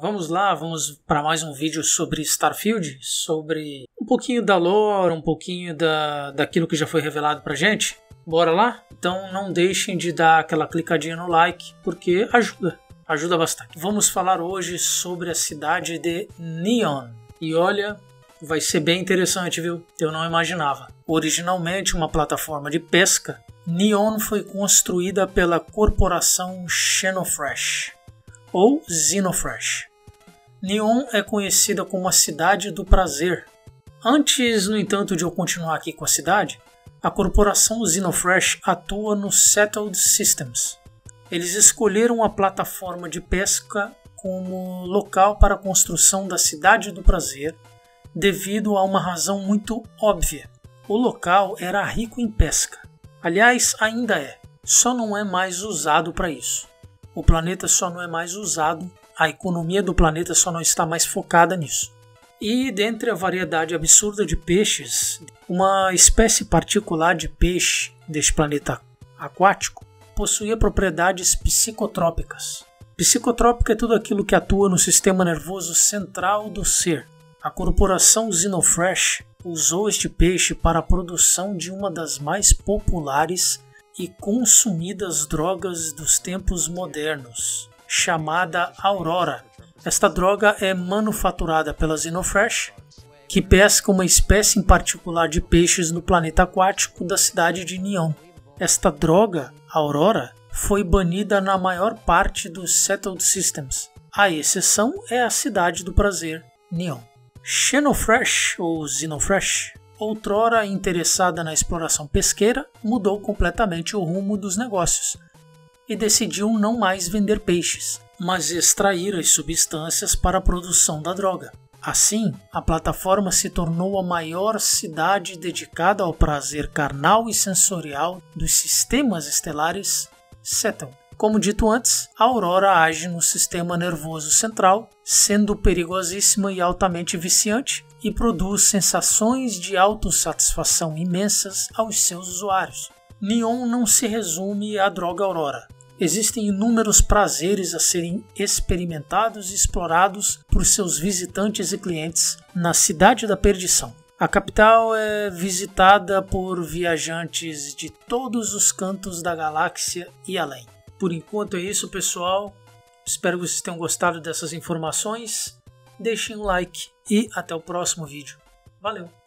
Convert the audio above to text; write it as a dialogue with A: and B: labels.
A: Vamos lá, vamos para mais um vídeo sobre Starfield, sobre um pouquinho da lore, um pouquinho da, daquilo que já foi revelado pra gente. Bora lá? Então não deixem de dar aquela clicadinha no like, porque ajuda, ajuda bastante. Vamos falar hoje sobre a cidade de Neon. E olha, vai ser bem interessante, viu? Eu não imaginava. Originalmente uma plataforma de pesca, Neon foi construída pela corporação Xenofresh ou Xenofresh. Neon é conhecida como a cidade do prazer. Antes, no entanto, de eu continuar aqui com a cidade, a corporação Xenofresh atua no Settled Systems. Eles escolheram a plataforma de pesca como local para a construção da Cidade do Prazer devido a uma razão muito óbvia. O local era rico em pesca. Aliás, ainda é, só não é mais usado para isso. O planeta só não é mais usado, a economia do planeta só não está mais focada nisso. E dentre a variedade absurda de peixes, uma espécie particular de peixe deste planeta aquático possuía propriedades psicotrópicas. Psicotrópica é tudo aquilo que atua no sistema nervoso central do ser. A corporação Xenofresh usou este peixe para a produção de uma das mais populares e consumidas drogas dos tempos modernos, chamada Aurora, esta droga é manufaturada pela Xenofresh, que pesca uma espécie em particular de peixes no planeta aquático da cidade de Neon. Esta droga, Aurora, foi banida na maior parte dos Settled Systems. A exceção é a cidade do prazer, Neon. Xenofresh, ou Xenofresh, outrora interessada na exploração pesqueira, mudou completamente o rumo dos negócios e decidiu não mais vender peixes, mas extrair as substâncias para a produção da droga. Assim, a plataforma se tornou a maior cidade dedicada ao prazer carnal e sensorial dos sistemas estelares Ceton. Como dito antes, a aurora age no sistema nervoso central, sendo perigosíssima e altamente viciante, e produz sensações de autossatisfação imensas aos seus usuários. Neon não se resume à droga aurora, existem inúmeros prazeres a serem experimentados e explorados por seus visitantes e clientes na Cidade da Perdição. A capital é visitada por viajantes de todos os cantos da galáxia e além. Por enquanto é isso, pessoal. Espero que vocês tenham gostado dessas informações. Deixem um like e até o próximo vídeo. Valeu!